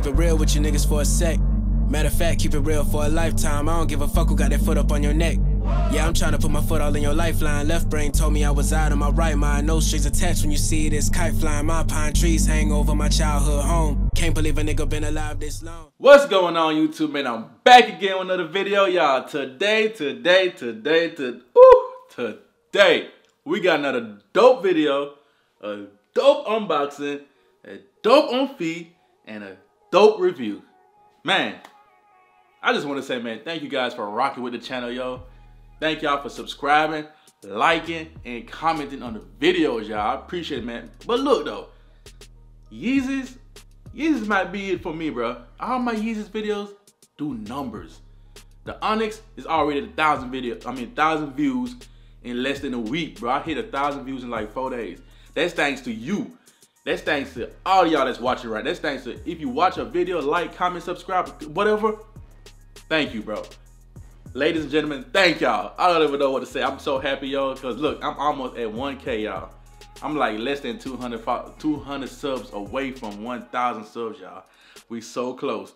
Keep it real with you niggas for a sec. Matter of fact, keep it real for a lifetime. I don't give a fuck who got their foot up on your neck. Yeah, I'm trying to put my foot all in your lifeline. Left brain told me I was out of my right mind. No strings attached when you see this kite flying. My pine trees hang over my childhood home. Can't believe a nigga been alive this long. What's going on YouTube, man? I'm back again with another video, y'all. Today, today, today, to, ooh, today, we got another dope video, a dope unboxing, a dope on feet, and a dope review. Man, I just want to say, man, thank you guys for rocking with the channel, yo. Thank y'all for subscribing, liking, and commenting on the videos, y'all. I appreciate it, man. But look, though, Yeezys, Yeezys might be it for me, bro. All my Yeezys videos do numbers. The Onyx is already a thousand video, I mean, thousand views in less than a week, bro. I hit a thousand views in like four days. That's thanks to you. That's thanks to all y'all that's watching right. That's thanks to if you watch a video, like, comment, subscribe, whatever. Thank you, bro. Ladies and gentlemen, thank y'all. I don't even know what to say. I'm so happy, y'all, because look, I'm almost at 1K, y'all. I'm like less than 200, 200 subs away from 1,000 subs, y'all. We so close.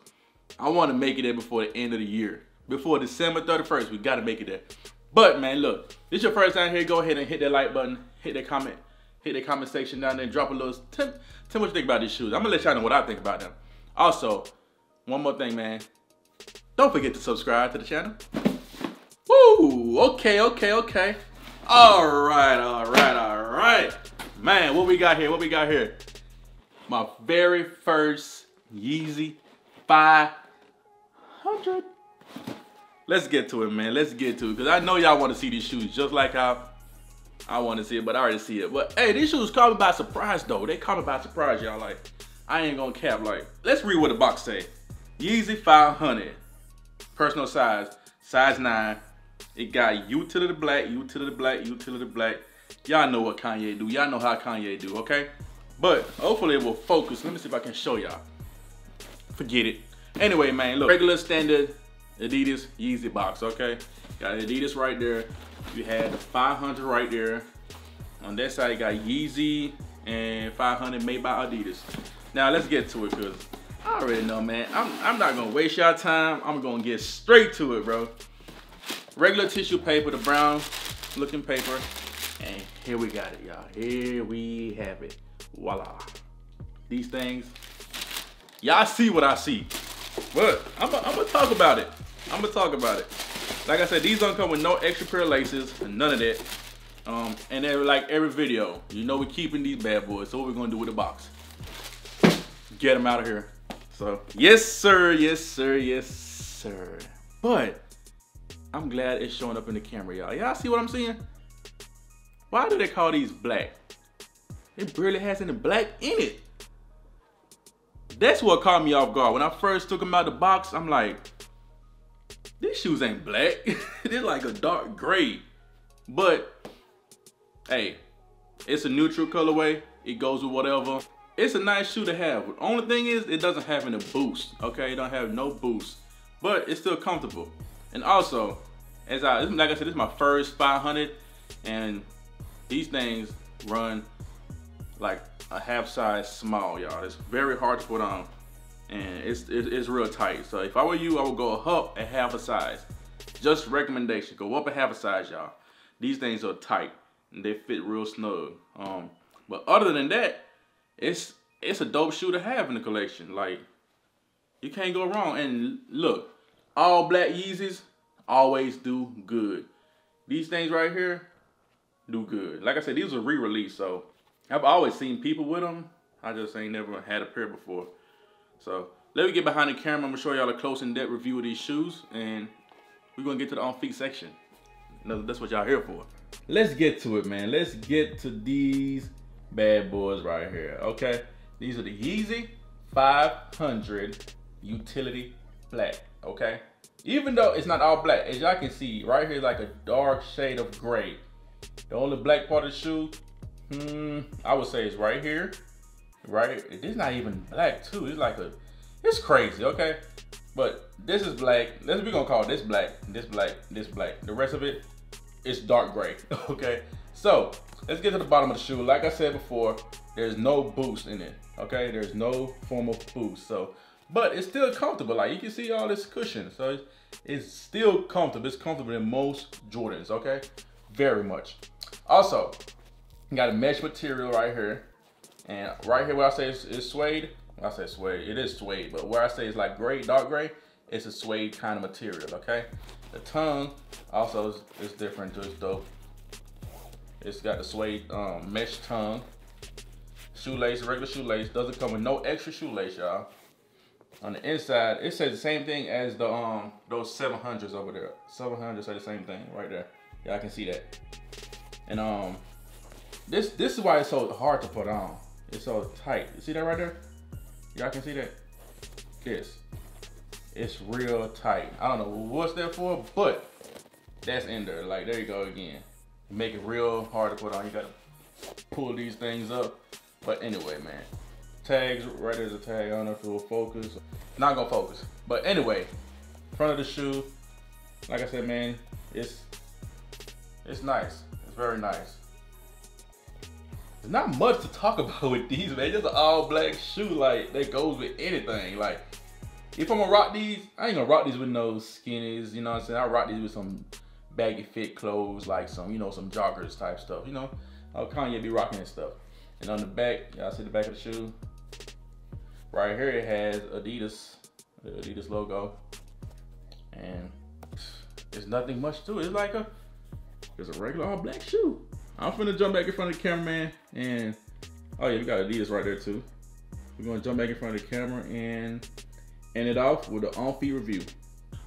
I want to make it there before the end of the year. Before December 31st, we got to make it there. But, man, look, this your first time here, go ahead and hit that like button, hit that comment, hit the comment section down there, and drop a little, tell, tell what you think about these shoes. I'm to let y'all know what I think about them. Also, one more thing, man. Don't forget to subscribe to the channel. Woo! Okay, okay, okay. All right, all right, all right. Man, what we got here? What we got here? My very first Yeezy 500. Let's get to it, man. Let's get to it. Because I know y'all want to see these shoes just like how I want to see it, but I already see it. But hey, these shoes caught me by surprise, though. They caught me by surprise, y'all. Like, I ain't gonna cap. Like, let's read what the box say. Yeezy 500 personal size, size 9. It got utility black, utility black, utility black. Y'all know what Kanye do. Y'all know how Kanye do, okay? But hopefully it will focus. Let me see if I can show y'all. Forget it. Anyway, man, look. Regular standard Adidas Yeezy box, okay? Got Adidas right there. You had the 500 right there. On that side, you got Yeezy and 500 made by Adidas. Now, let's get to it, because I already know, man. I'm, I'm not gonna waste y'all time. I'm gonna get straight to it, bro. Regular tissue paper, the brown looking paper. And here we got it, y'all. Here we have it. Voila. These things, y'all see what I see. But I'm gonna talk about it. I'm gonna talk about it. Like I said, these don't come with no extra pair of laces, none of that. Um, and every, like every video, you know we're keeping these bad boys. So what we're gonna do with the box? Get them out of here. So, yes, sir, yes, sir, yes, sir. But, I'm glad it's showing up in the camera, y'all. Y'all see what I'm seeing? Why do they call these black? It barely has any black in it. That's what caught me off guard. When I first took them out of the box, I'm like, these shoes ain't black. They're like a dark gray. But, hey, it's a neutral colorway. It goes with whatever. It's a nice shoe to have. The only thing is, it doesn't have any boost. Okay, it don't have no boost, but it's still comfortable. And also, as I like I said, this is my first 500, and these things run like a half size small, y'all. It's very hard to put on, and it's it's real tight. So if I were you, I would go up a half a size. Just recommendation, go up a half a size, y'all. These things are tight and they fit real snug. Um, but other than that, it's it's a dope shoe to have in the collection. Like you can't go wrong. And look, all black Yeezys always do good. These things right here do good. Like I said, these are re-released, so I've always seen people with them. I just ain't never had a pair before. So let me get behind the camera. I'm gonna show y'all a close in-depth review of these shoes, and we're gonna get to the on feet section. That's what y'all here for. Let's get to it, man. Let's get to these bad boys right here, okay? These are the Yeezy 500 Utility Black, okay? Even though it's not all black, as y'all can see, right here is like a dark shade of gray. The only black part of the shoe, hmm, I would say it's right here, right? It's not even black too. It's like a, it's crazy, okay? But this is black. Let's we gonna call this black, this black, this black. The rest of it, it's dark gray, okay? So let's get to the bottom of the shoe. Like I said before, there's no boost in it, okay? There's no form of boost. So but it's still comfortable. Like you can see all this cushion, so it's, it's still comfortable. It's comfortable in most Jordans, okay? Very much. Also, you got a mesh material right here. And right here where I say it's, it's suede, I say suede, it is suede, but where I say it's like gray, dark gray, it's a suede kind of material, okay? The tongue also is, is different, just dope. It's got the suede um, mesh tongue. Shoelace, regular shoelace, doesn't come with no extra shoelace, y'all. On the inside, it says the same thing as the um those 700s over there. 700s say the same thing right there. Y'all can see that. And um, this this is why it's so hard to put on. It's so tight. You see that right there? Y'all can see that? This. It's real tight. I don't know what's that for, but that's in there. Like, there you go again. Make it real hard to put on. You gotta pull these things up. But anyway, man. Tags, right there's a tag. I don't know if it will focus. Not gonna focus. But anyway, front of the shoe, like I said, man, it's it's nice. It's very nice. There's not much to talk about with these, man. Just an all black shoe, like, that goes with anything. Like, if I'm gonna rock these, I ain't gonna rock these with no skinnies, you know what I'm saying? I rock these with some baggy fit clothes, like some, you know, some joggers type stuff, you know? How Kanye be rocking and stuff. And on the back, y'all see the back of the shoe? Right here it has Adidas, the Adidas logo. And there's nothing much to it. It's like a, it's a regular all black shoe. I'm finna jump back in front of the cameraman and, oh yeah, we got Adidas right there too. We're gonna jump back in front of the camera and end it off with an on-feet review.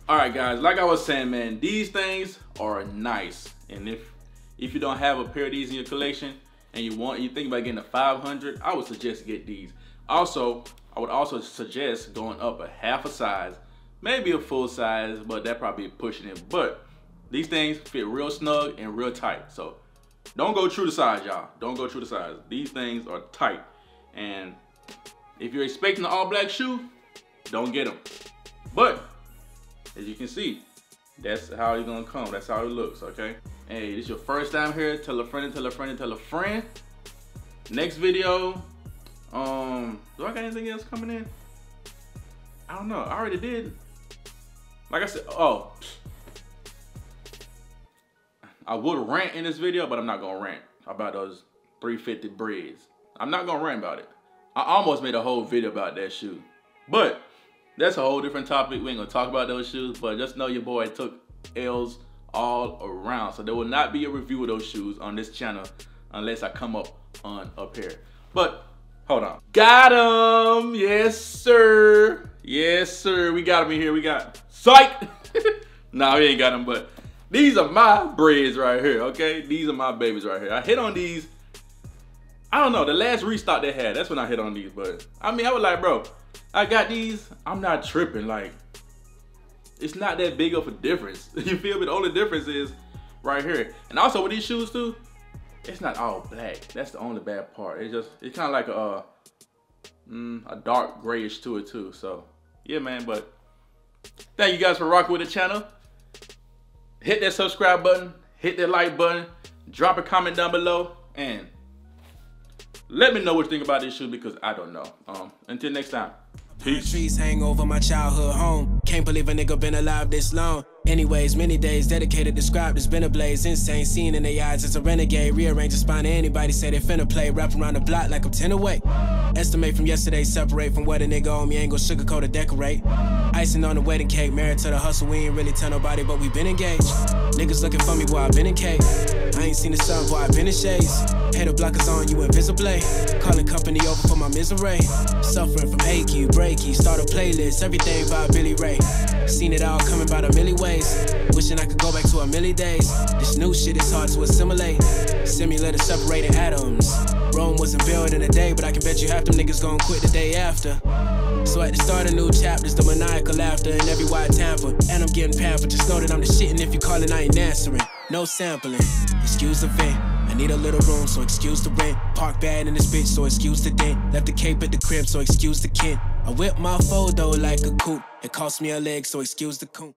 All right, guys, like I was saying, man, these things are nice. And if if you don't have a pair of these in your collection and you want, you think about getting a 500, I would suggest get these. Also, I would also suggest going up a half a size, maybe a full size, but that probably pushing it. But these things fit real snug and real tight. So don't go true to size, y'all. Don't go true to size. These things are tight. And if you're expecting an all black shoe, don't get them. But, as you can see, that's how it's gonna come. That's how it looks, okay? Hey, this your first time here, tell a friend, tell a friend, tell a friend. Next video, um, do I got anything else coming in? I don't know, I already did. Like I said, oh, I would rant in this video, but I'm not gonna rant about those 350 Breds. I'm not gonna rant about it. I almost made a whole video about that shoe. But that's a whole different topic. We ain't gonna talk about those shoes, but just know your boy took L's all around. So there will not be a review of those shoes on this channel unless I come up on a pair. But hold on. Got him! Yes, sir. Yes, sir. We got him in here. We got psych. nah, we ain't got but these are my Breds right here, okay? These are my babies right here. I hit on these. I don't know, the last restock they had, that's when I hit on these, but I mean, I was like, bro, I got these, I'm not tripping. Like, it's not that big of a difference. You feel me? The only difference is right here. And also with these shoes too, it's not all black. That's the only bad part. It's just, it's kind of like a, mm, a dark grayish to it too. So, yeah, man, but thank you guys for rocking with the channel hit that subscribe button, hit that like button, drop a comment down below, and let me know what you think about this shoe because I don't know. Um, until next time. Peace. Trees hang over my childhood home. Can't believe a nigga been alive this long. Anyways, many days dedicated, described as been a blaze. Insane, seen in their eyes as a renegade. Rearrange the spine anybody, say they finna play. Wrap around the block like I'm 10 away. Estimate from yesterday, separate from what a nigga on me. Ain't gon' sugarcoat or decorate. Icing on the wedding cake, married to the hustle. We ain't really tell nobody, but we been engaged. Niggas looking for me, boy, I been in cake. I ain't seen the sun, boy, I've been in shades. Hater blockers on you, invisible. Calling company over for my misery. Suffering from achy, breaky. Start a playlist, everything by Billy Ray. Seen it all coming by the milli ways. Wishing I could go back to a milli days. This new shit is hard to assimilate. Simulator separating atoms. Rome wasn't built in a day, but I can bet you half them niggas gon' quit the day after. So at the start of new chapters, the maniacal laughter in every wide tamper. And I'm getting pampered. Just know that I'm the shit, and if you callin', I ain't answering. No sampling. Excuse the vent. I need a little room, so excuse the rent. Park bad in this bitch, so excuse the dent. Left the cape at the crib, so excuse the kent. I whip my though like a coupe. It cost me a leg, so excuse the coon.